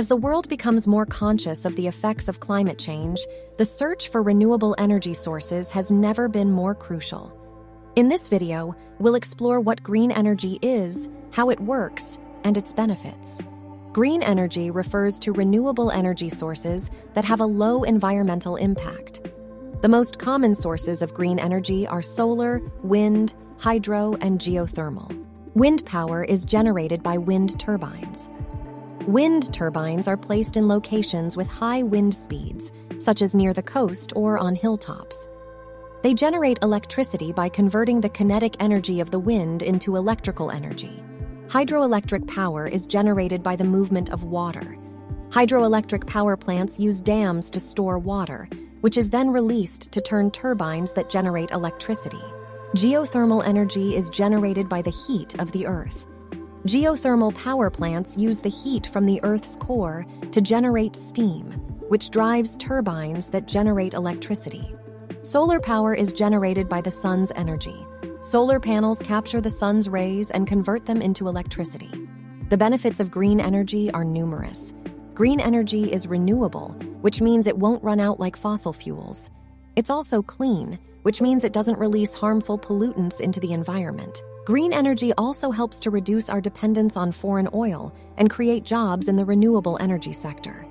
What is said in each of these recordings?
As the world becomes more conscious of the effects of climate change, the search for renewable energy sources has never been more crucial. In this video, we'll explore what green energy is, how it works, and its benefits. Green energy refers to renewable energy sources that have a low environmental impact. The most common sources of green energy are solar, wind, hydro, and geothermal. Wind power is generated by wind turbines. Wind turbines are placed in locations with high wind speeds, such as near the coast or on hilltops. They generate electricity by converting the kinetic energy of the wind into electrical energy. Hydroelectric power is generated by the movement of water. Hydroelectric power plants use dams to store water, which is then released to turn turbines that generate electricity. Geothermal energy is generated by the heat of the earth. Geothermal power plants use the heat from the Earth's core to generate steam, which drives turbines that generate electricity. Solar power is generated by the sun's energy. Solar panels capture the sun's rays and convert them into electricity. The benefits of green energy are numerous. Green energy is renewable, which means it won't run out like fossil fuels. It's also clean, which means it doesn't release harmful pollutants into the environment. Green energy also helps to reduce our dependence on foreign oil and create jobs in the renewable energy sector.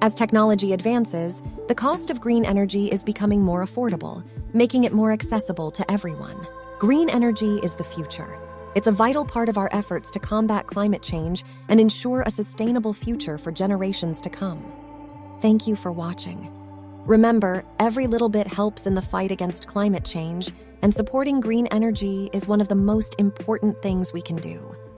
As technology advances, the cost of green energy is becoming more affordable, making it more accessible to everyone. Green energy is the future. It's a vital part of our efforts to combat climate change and ensure a sustainable future for generations to come. Thank you for watching. Remember, every little bit helps in the fight against climate change, and supporting green energy is one of the most important things we can do.